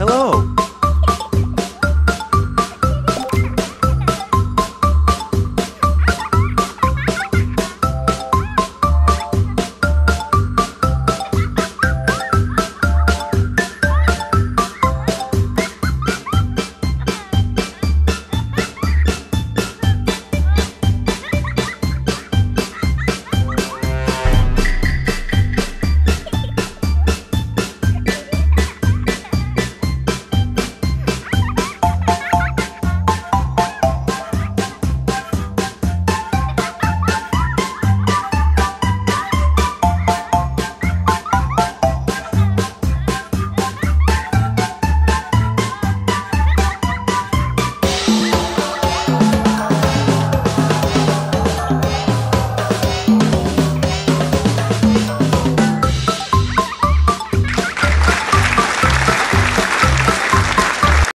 Hello.